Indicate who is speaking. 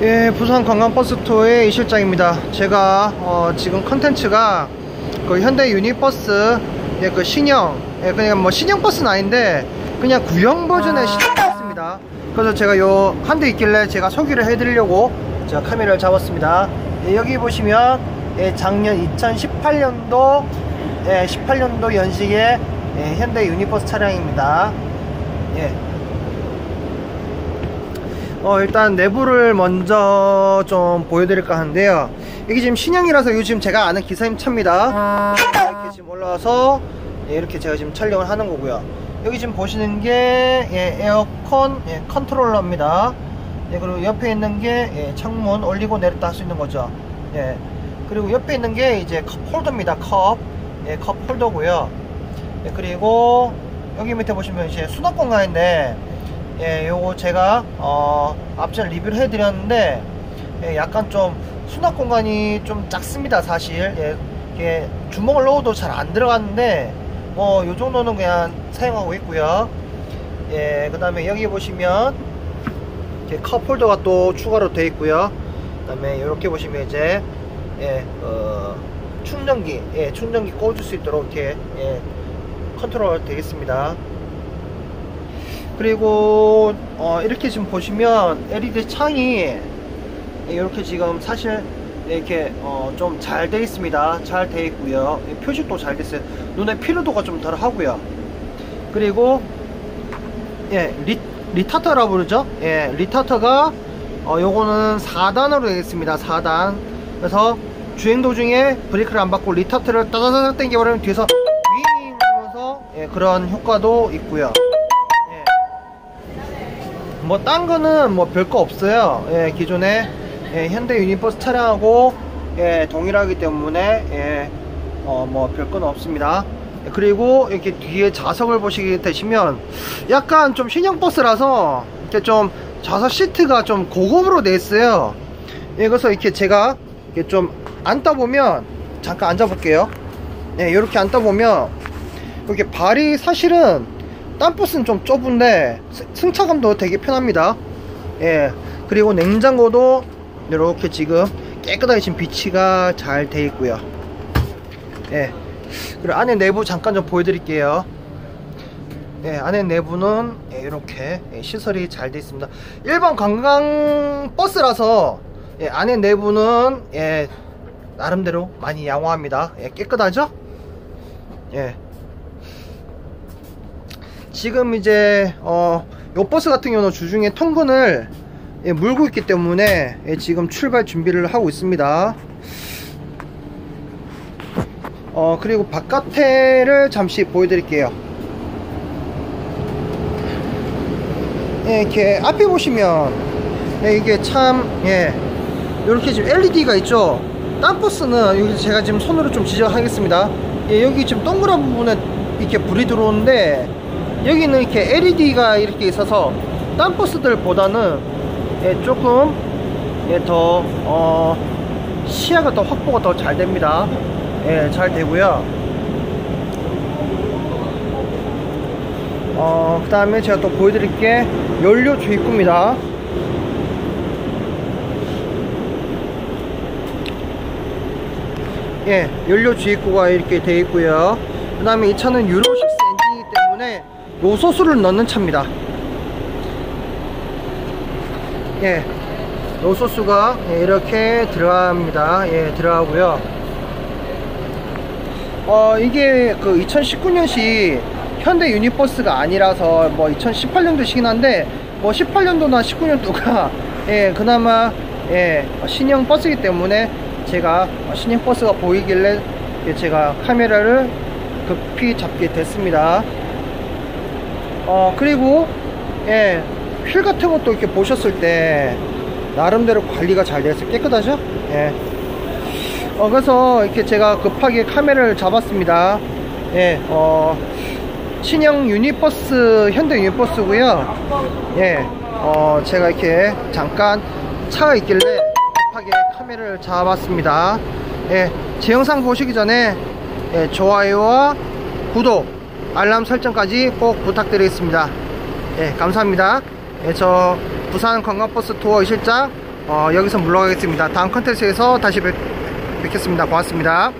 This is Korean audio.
Speaker 1: 예, 부산 관광버스 투어의 이 실장입니다. 제가 어, 지금 컨텐츠가 그 현대 유니버스 예, 그 신형, 예, 그냥 뭐 신형 버스는 아닌데 그냥 구형 버전의 신형 버스입니다. 그래서 제가 요 한 대 있길래 제가 소개를 해드리려고 제가 카메라를 잡았습니다. 예, 여기 보시면 예, 작년 2018년도 예, 18년도 연식의 예, 현대 유니버스 차량입니다. 예. 어, 일단 내부를 먼저 좀 보여드릴까 하는데요. 이게 지금 신형이라서 요즘 제가 아는 기사님 차입니다. 이렇게 지금 올라와서 예, 이렇게 제가 지금 촬영을 하는 거고요. 여기 지금 보시는 게 예, 에어컨 예, 컨트롤러입니다. 예, 그리고 옆에 있는 게 예, 창문 올리고 내렸다 할 수 있는 거죠. 예. 그리고 옆에 있는 게 이제 컵 홀더입니다. 컵. 예, 컵 홀더고요. 예, 그리고 여기 밑에 보시면 이제 수납 공간인데 예, 요거 제가 어, 앞전에 리뷰를 해드렸는데 예, 약간 좀 수납 공간이 좀 작습니다 사실. 예, 이게 주먹을 넣어도 잘 안 들어갔는데 뭐 요 정도는 그냥 사용하고 있고요. 예, 그 다음에 여기 보시면 이렇게 컵홀더가 또 추가로 되어 있고요. 그 다음에 이렇게 보시면 이제 예, 어, 충전기 예, 충전기 꽂을 수 있도록 이렇게 예, 컨트롤 되겠습니다 그리고 어, 이렇게 지금 보시면 LED 창이 이렇게 지금 사실 이렇게 어, 좀잘 되어 있습니다. 잘 되어 있고요. 표식도 잘 됐어요. 눈의 피로도가 좀 덜 하고요. 그리고 예 리, retarder라 부르죠? 예 리타터가 어, 요거는 4단으로 되어 있습니다. 4단. 그래서 주행 도중에 브레이크를 안 밟고 retarder를 따다다닥 당겨버리면 뒤에서 윙 하면서 예, 그런 효과도 있고요 뭐 딴 거는 뭐 별거 없어요. 예, 기존에 예, 현대 유니버스 차량하고 예, 동일하기 때문에 예, 어, 뭐 별건 없습니다. 예, 그리고 이렇게 뒤에 좌석을 보시게 되시면 약간 좀 신형 버스라서 이렇게 좀 좌석 시트가 좀 고급으로 되어 있어요. 예, 그래서 이렇게 제가 이렇게 좀 앉다 보면 잠깐 앉아 볼게요. 예, 이렇게 앉다 보면 이렇게 발이 사실은 딴 버스는 좀 좁은데 승차감도 되게 편합니다. 예. 그리고 냉장고도 이렇게 지금 깨끗하게 지금 비치가 잘 되어 있고요. 예. 그리고 안에 내부 잠깐 좀 보여드릴게요. 예 안에 내부는 예, 이렇게 예, 시설이 잘 되어 있습니다. 일반 관광 버스라서 예, 안에 내부는 예 나름대로 많이 양호합니다. 예, 깨끗하죠? 예 지금 이제 어, 요 버스 같은 경우는 주중에 통근을 예, 물고 있기 때문에 예, 지금 출발 준비를 하고 있습니다. 어 그리고 바깥에를 잠시 보여드릴게요. 예, 이렇게 앞에 보시면 예, 이게 참 예, 이렇게 지금 LED가 있죠? 딴 버스는 여기 제가 지금 손으로 좀 지적하겠습니다. 예, 여기 지금 동그란 부분에 이렇게 불이 들어오는데 여기는 이렇게 LED가 이렇게 있어서 딴 버스들보다는 예, 조금 예, 더 어, 시야가 더 확보가 더 잘 됩니다. 예, 잘 되고요. 어, 그 다음에 제가 또 보여드릴 게 연료 주입구입니다. 예, 연료 주입구가 이렇게 되어 있고요. 그 다음에 이 차는 유로 6 엔진이기 때문에 요소수를 넣는 차입니다. 예. 요소수가 이렇게 들어갑니다. 예 들어가고요. 어 이게 그 2019년식 현대 유니버스가 아니라서 뭐 2018년도식이긴 한데 뭐 18년도나 19년도가 예 그나마 예 신형 버스이기 때문에 제가 신형 버스가 보이길래 제가 카메라를 급히 잡게 됐습니다 어 그리고 예, 휠 같은 것도 이렇게 보셨을 때 나름대로 관리가 잘 되어 있어요 깨끗하죠? 예. 어 그래서 이렇게 제가 급하게 카메라를 잡았습니다. 예, 어 신형 유니버스 현대 유니버스고요. 예, 어 제가 이렇게 잠깐 차가 있길래 급하게 카메라를 잡았습니다. 예, 제 영상 보시기 전에 예, 좋아요와 구독 알람 설정까지 꼭 부탁드리겠습니다. 예 감사합니다. 예, 저 부산 관광버스 투어 실장 어, 여기서 물러가겠습니다. 다음 컨텐츠에서 다시 뵙, 뵙겠습니다. 고맙습니다